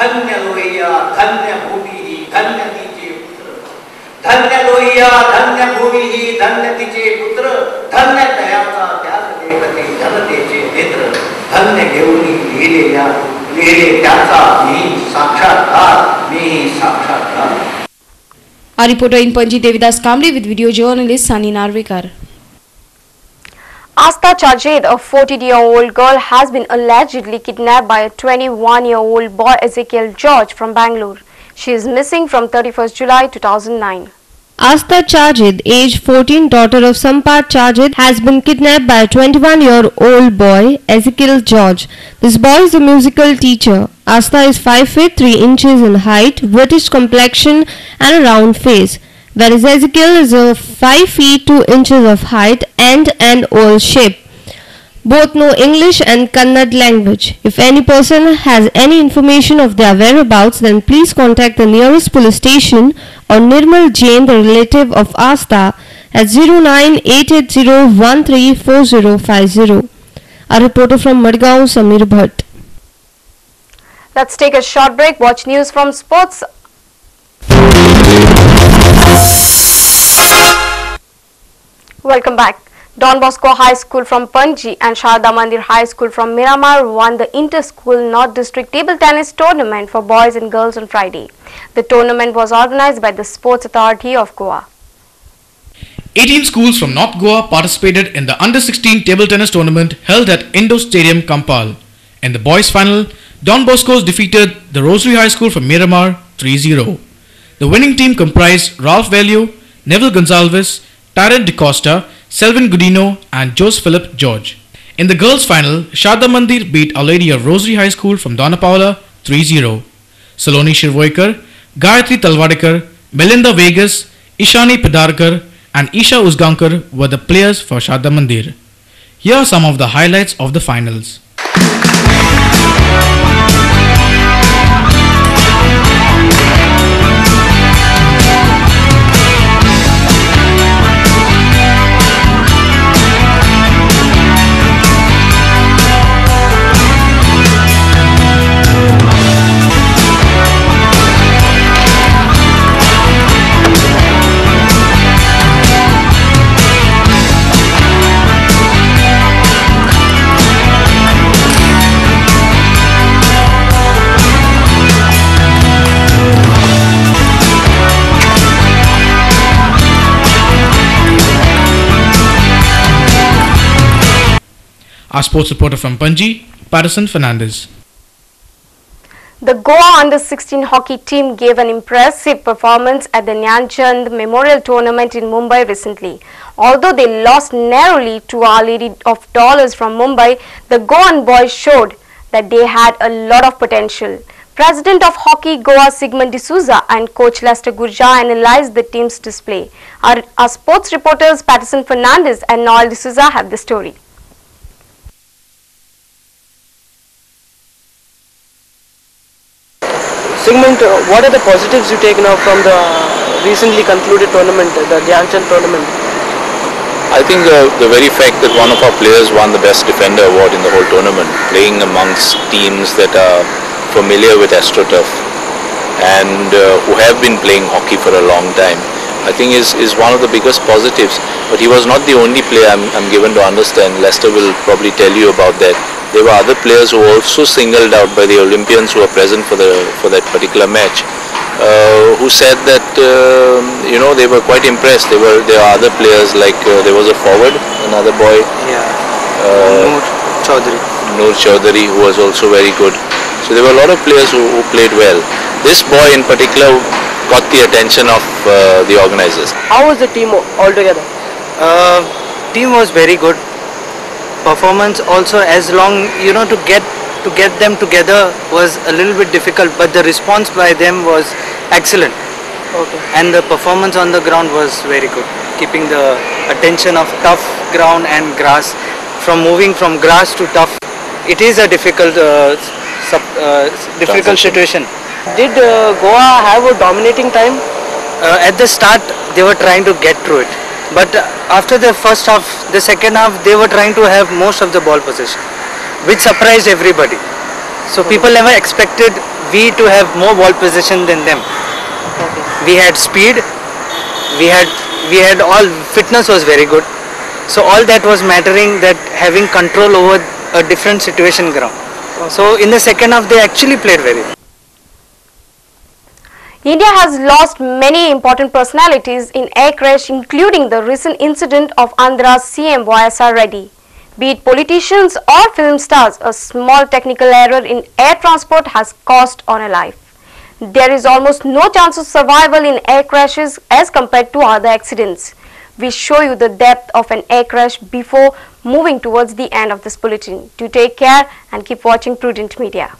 धन्य लोहिया धन्य भूमि ही धन्य तिचे पुत्र। धन्य लोहिया धन्य भूमी ही धन्य तिचे पुत्र। धन्य दयाचा त्याग देखते जनतेचे नेत्र। धन्य घेऊनी लिहिलेल्या लिहिले त्याचा मी साक्षात्कार मी साक्षात्कार। Our reporter in Panji Devidas Kamble with video journalist Sunny Narvikar. Asta Chajed, a 14-year-old girl, has been allegedly kidnapped by a 21-year-old boy Ezekiel George from Bangalore. She is missing from 31st July 2009. Asta Chajid, age 14, daughter of Sampath Chajid, has been kidnapped by a 21-year-old boy, Ezekiel George. This boy is a musical teacher. Asta is 5 feet 3 inches in height, British complexion and a round face, whereas Ezekiel is a 5 feet 2 inches of height and an oval shape. Both know English and Kannada language. If any person has any information of their whereabouts, then please contact the nearest police station or Nirmal Jain, the relative of Asta, at 09880134050. A reporter from Madgaon, Samir Bhatt. Let's take a short break. Watch news from sports. Welcome back. Don Bosco High School from Panji and Sharda Mandir High School from Miramar won the Inter-School North District Table Tennis Tournament for boys and girls on Friday. The tournament was organized by the Sports Authority of Goa. 18 schools from North Goa participated in the Under 16 table tennis tournament held at Indo Stadium, Campal. In the boys' final, Don Bosco's defeated the Rosary High School from Miramar 3-0. The winning team comprised Ralph Valio, Neville Gonzalez, Taryn DeCosta, Selvin Gudino and Jose Philip George. In the girls' final, Sharda Mandir beat Our Lady of Rosary High School from Dona Paula 3-0. Saloni Shirvoikar, Gayatri Talwadekar, Melinda Vegas, Ishani Pidarkar and Isha Uzgankar were the players for Sharda Mandir. Here are some of the highlights of the finals. Our sports reporter from Panji, Patterson Fernandez. The Goa under 16 hockey team gave an impressive performance at the Dhyan Chand Memorial Tournament in Mumbai recently. Although they lost narrowly to Our Lady of Dolours from Mumbai, the Goan boys showed that they had a lot of potential. President of Hockey Goa Sigmund D'Souza and coach Lester Gurja analyzed the team's display. Our, our sports reporters Patterson Fernandez and Noel D'Souza have the story. Sigmund, uh, what are the positives you take now from the recently concluded tournament, the Dhyan Chand tournament? I think uh, the very fact that one of our players won the Best Defender award in the whole tournament, playing amongst teams that are familiar with AstroTurf and uh, who have been playing hockey for a long time, I think is, is one of the biggest positives. But he was not the only player I'm, I'm given to understand. Lester will probably tell you about that. There were other players who were also singled out by the Olympians who were present for the for that particular match, uh, who said that uh, you know they were quite impressed. There were there are other players like uh, there was a forward, another boy, Yeah. uh, Noor Chaudhary. Noor Chaudhary, who was also very good. So there were a lot of players who, who played well. This boy in particular got the attention of uh, the organizers. How was the team altogether? Uh, team was very good. Performance also as long you know to get to get them together was a little bit difficult, but the response by them was excellent. Okay. And the performance on the ground was very good, keeping the attention of turf ground and grass. From moving from grass to turf, it is a difficult, uh, sub, uh, difficult situation. Did uh, Goa have a dominating time? uh, at the start they were trying to get through it but after the first half the second half they were trying to have most of the ball possession which surprised everybody so people never expected we to have more ball possession than them. We had speed, we had we had all fitness was very good. So all that was mattering that having control over a different situation ground. So in the second half they actually played very well. India has lost many important personalities in air crash including the recent incident of Andhra's CM YSR Reddy. Be it politicians or film stars, a small technical error in air transport has cost on a life. There is almost no chance of survival in air crashes as compared to other accidents. We show you the depth of an air crash before moving towards the end of this bulletin. Do take care and keep watching Prudent Media.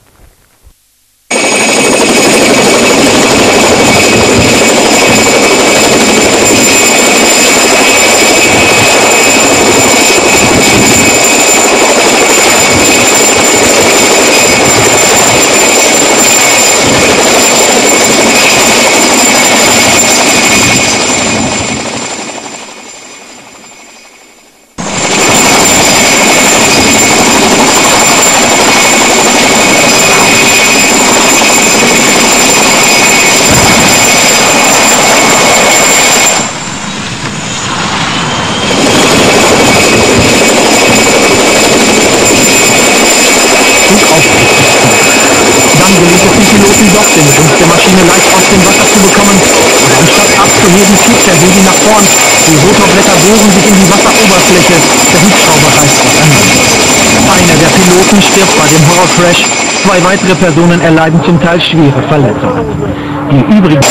Es dem Piloten doch, den Rumpf der Maschine leicht aus dem Wasser zu bekommen. Und anstatt abzuheben, fliegt der Baby nach vorn. Die Rotorblätter bohren sich in die Wasseroberfläche. Der Hubschrauber reißt auseinander. Einer der Piloten stirbt bei dem Horrorcrash. Zwei weitere Personen erleiden zum Teil schwere Verletzungen. Die übrigen...